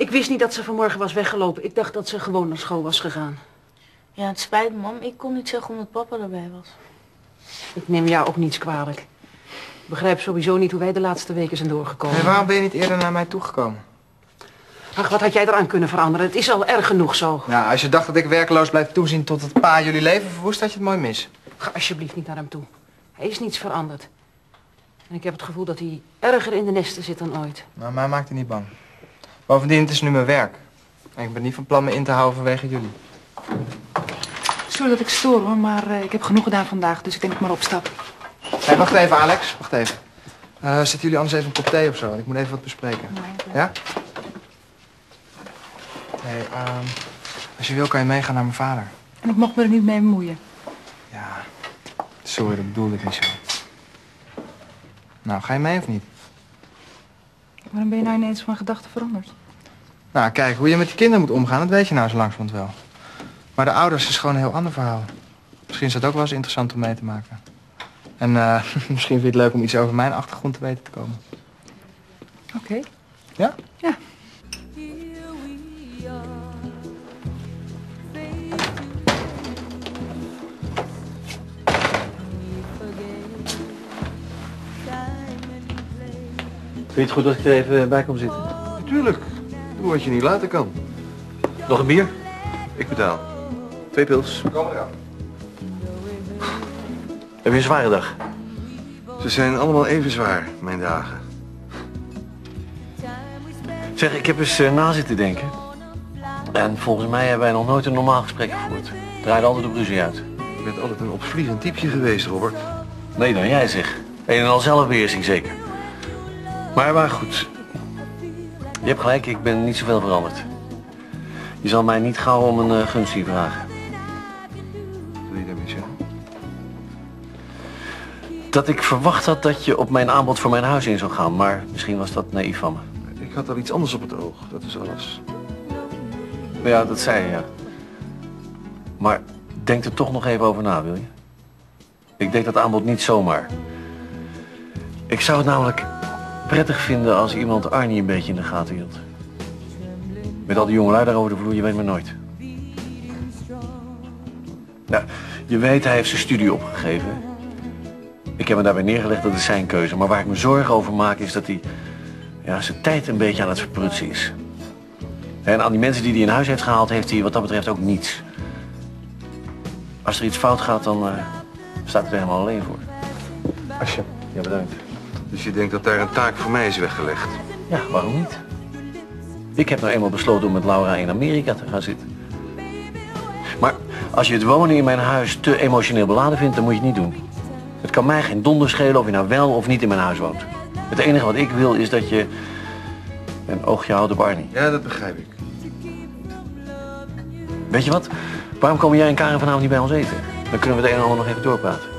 Ik wist niet dat ze vanmorgen was weggelopen. Ik dacht dat ze gewoon naar school was gegaan. Ja, het spijt me, mam. Ik kon niet zeggen omdat papa erbij was. Ik neem jou ook niets kwalijk. Ik begrijp sowieso niet hoe wij de laatste weken zijn doorgekomen. Hey, waarom ben je niet eerder naar mij toegekomen? Ach, wat had jij eraan kunnen veranderen? Het is al erg genoeg zo. Nou, als je dacht dat ik werkeloos blijf toezien tot het pa jullie leven verwoest, had je het mooi mis. Ga alsjeblieft niet naar hem toe. Hij is niets veranderd. En ik heb het gevoel dat hij erger in de nesten zit dan ooit. Nou, mij maakt het niet bang. Bovendien, het is nu mijn werk. En ik ben niet van plan me in te houden vanwege jullie. Sorry dat ik stoor hoor, maar eh, ik heb genoeg gedaan vandaag, dus ik denk ik maar opstap. Hé, wacht even, Alex. Wacht even. Zetten jullie anders even een kop thee of zo? Ik moet even wat bespreken. Ja? Nee, ehm als je wil kan je meegaan naar mijn vader. En ik mocht me er niet mee bemoeien. Ja, sorry, dat bedoelde ik niet zo. Nou, ga je mee of niet? Waarom ben je nou ineens van gedachten veranderd? Nou, kijk, hoe je met die kinderen moet omgaan, dat weet je nou zo langzamerhand wel. Maar de ouders is gewoon een heel ander verhaal. Misschien is dat ook wel eens interessant om mee te maken. En eh, misschien vind je het leuk om iets over mijn achtergrond te weten te komen. Oké. Ja? Ja. Vind je het goed dat ik er even bij kom zitten? Natuurlijk. Doe wat je niet laten kan. Nog een bier? Ik betaal. Twee pils. Kom eraan. Heb je een zware dag? Ze zijn allemaal even zwaar, mijn dagen. Zeg, ik heb eens eh, na zitten denken. En volgens mij hebben wij nog nooit een normaal gesprek gevoerd. Draait altijd op ruzie uit. Je bent altijd een opvliegend typeje geweest, Robert. Nee dan, jij zeg. Een en al zelfbeheersing zeker. Maar, maar goed. Je hebt gelijk, ik ben niet zoveel veranderd. Je zal mij niet gauw om een uh, gunstie vragen. Wat wil je daarmee zeggen? Dat ik verwacht had dat je op mijn aanbod voor mijn huis in zou gaan, maar misschien was dat naïef van me. Ik had al iets anders op het oog, dat is alles. Ja, dat zei je, ja. Maar denk er toch nog even over na, wil je? Ik deed dat aanbod niet zomaar. Ik zou het namelijk prettig vinden als iemand Arnie een beetje in de gaten hield. Met al die jongelui daar over de vloer, je weet maar nooit. Nou, je weet, hij heeft zijn studie opgegeven. Ik heb hem daarbij neergelegd, dat is zijn keuze. Maar waar ik me zorgen over maak is dat hij ja, zijn tijd een beetje aan het verprutsen is. En aan die mensen die hij in huis heeft gehaald, heeft hij wat dat betreft ook niets. Als er iets fout gaat, dan eh, staat hij er helemaal alleen voor. Alsje. Ja, bedankt. Dus je denkt dat daar een taak voor mij is weggelegd? Ja, waarom niet? Ik heb nou eenmaal besloten om met Laura in Amerika te gaan zitten. Maar als je het wonen in mijn huis te emotioneel beladen vindt, dan moet je het niet doen. Het kan mij geen donder schelen of je nou wel of niet in mijn huis woont. Het enige wat ik wil is dat je een oogje houdt op Arnie. Ja, dat begrijp ik. Weet je wat? Waarom komen jij en Karen vanavond niet bij ons eten? Dan kunnen we het een en ander nog even doorpraten.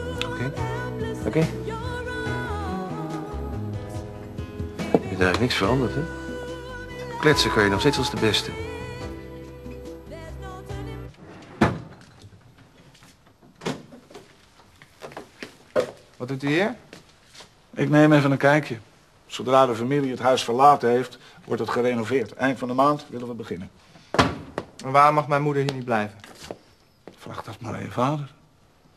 Eigenlijk niks veranderd, hè? Kletsen kan je nog steeds als de beste. Wat doet u hier? Ik neem even een kijkje. Zodra de familie het huis verlaten heeft, wordt het gerenoveerd. Eind van de maand willen we beginnen. En waarom mag mijn moeder hier niet blijven? Vraag dat maar aan je vader.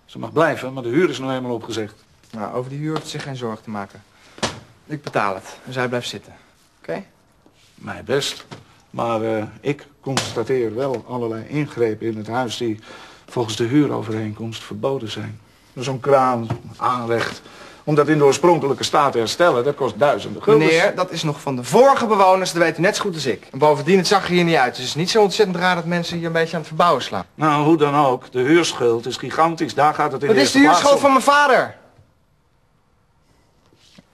Ze mag blijven, maar de huur is nou eenmaal opgezegd. Nou, over die huur hoeft ze zich geen zorgen te maken. Ik betaal het. En zij blijft zitten. Oké? Mij best. Maar eh, ik constateer wel allerlei ingrepen in het huis die volgens de huurovereenkomst verboden zijn. Zo'n kraan, aanrecht. Om dat in de oorspronkelijke staat te herstellen, dat kost duizenden guldens. Meneer, dat is nog van de vorige bewoners, dat weet u net zo goed als ik. En bovendien, het zag er hier niet uit. Dus het is niet zo ontzettend raar dat mensen hier een beetje aan het verbouwen slaan. Nou, hoe dan ook. De huurschuld is gigantisch. Daar gaat het in Wat de is de huurschuld om. van mijn vader?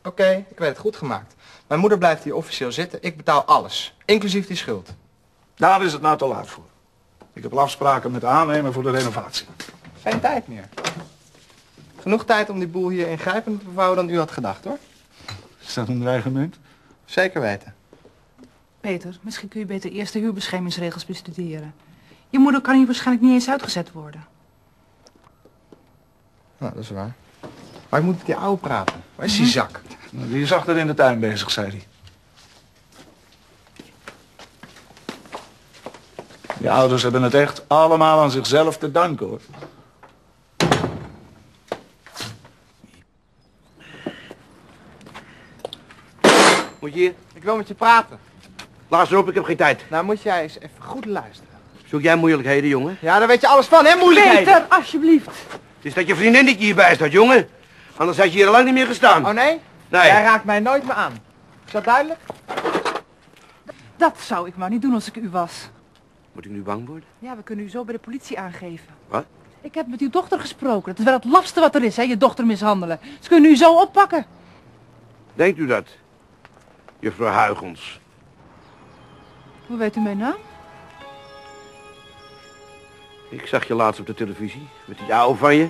Oké, ik weet het goed gemaakt. Mijn moeder blijft hier officieel zitten. Ik betaal alles. Inclusief die schuld. Daar is het nou te laat voor. Ik heb al afspraken met de aannemer voor de renovatie. Geen tijd meer. Genoeg tijd om die boel hier ingrijpender te verbouwen dan u had gedacht, hoor. Is dat een dreigement? Zeker weten. Peter, misschien kun je beter eerst de huurbeschermingsregels bestuderen. Je moeder kan hier waarschijnlijk niet eens uitgezet worden. Nou, dat is waar. Maar ik moet met die oude praten. Waar is die zak? Nou, Die is achter in de tuin bezig, zei hij. Je ouders hebben het echt allemaal aan zichzelf te danken hoor. Moet je hier? Ik wil met je praten. Laat op, ik heb geen tijd. Nou moet jij eens even goed luisteren. Zoek jij moeilijkheden, jongen? Ja, daar weet je alles van, hè, moeilijkheden? Peter, alsjeblieft. Het is dat je vriendin niet hierbij staat, jongen. Anders had je hier al lang niet meer gestaan. Oh nee? Nee. Jij raakt mij nooit meer aan. Is dat duidelijk? Dat zou ik maar niet doen als ik u was. Moet ik nu bang worden? Ja, we kunnen u zo bij de politie aangeven. Wat? Ik heb met uw dochter gesproken. Dat is wel het lafste wat er is, hè, je dochter mishandelen. Ze kunnen u zo oppakken. Denkt u dat? Juffrouw Huygens. Hoe weet u mijn naam? Ik zag je laatst op de televisie. Met die ouwe van je.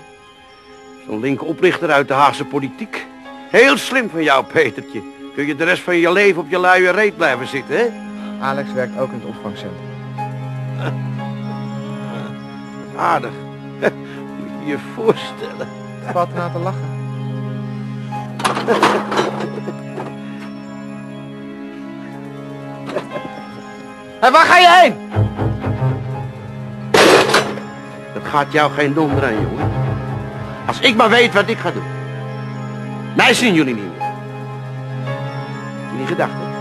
Zo'n linker oplichter uit de Haagse politiek. Heel slim van jou, Petertje. Kun je de rest van je leven op je luie reet blijven zitten, hè? Alex werkt ook in het opvangcentrum. Aardig. Moet je je voorstellen. Het valt ernaar te lachen. Hé, waar ga je heen? Dat gaat jou geen donder aan, jongen. Als ik maar weet wat ik ga doen. Mij zien jullie niet meer. Heb je niet gedacht, hè?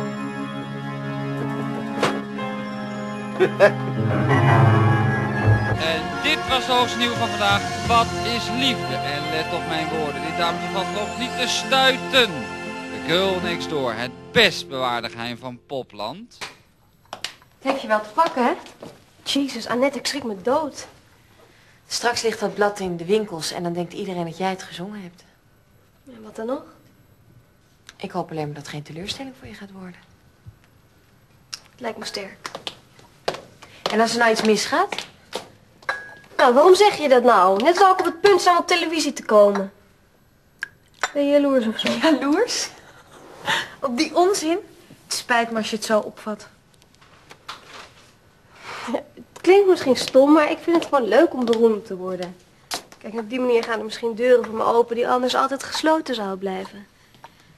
En dit was het hoogste nieuws van vandaag. Wat is liefde? En let op mijn woorden. Dit dames valt ook niet te stuiten. De girl next door. Het best bewaarde geheim van Popland. Het heb je wel te pakken, hè? Jezus, Annette, ik schrik me dood. Straks ligt dat blad in de winkels en dan denkt iedereen dat jij het gezongen hebt. Ja, wat dan nog? Ik hoop alleen maar dat het geen teleurstelling voor je gaat worden. Het lijkt me sterk. En als er nou iets misgaat? Nou, waarom zeg je dat nou? Net zou ik op het punt staan op televisie te komen. Ben je jaloers of zo? Jaloers? Op die onzin? Het spijt me als je het zo opvat. Het klinkt misschien stom, maar ik vind het gewoon leuk om beroemd te worden. Kijk, op die manier gaan er misschien deuren voor me open die anders altijd gesloten zouden blijven.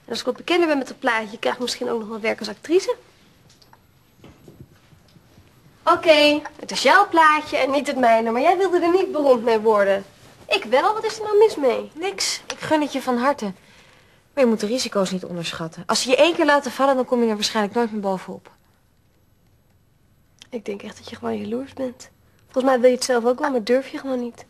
En als ik wat bekender ben met het plaatje, krijg ik misschien ook nog wel werk als actrice. Oké, het is jouw plaatje en niet het mijne, maar jij wilde er niet beroemd mee worden. Ik wel, wat is er nou mis mee? Niks. Ik gun het je van harte. Maar je moet de risico's niet onderschatten. Als ze je één keer laten vallen, dan kom je er waarschijnlijk nooit meer bovenop. Ik denk echt dat je gewoon jaloers bent. Volgens mij wil je het zelf ook wel, maar durf je gewoon niet.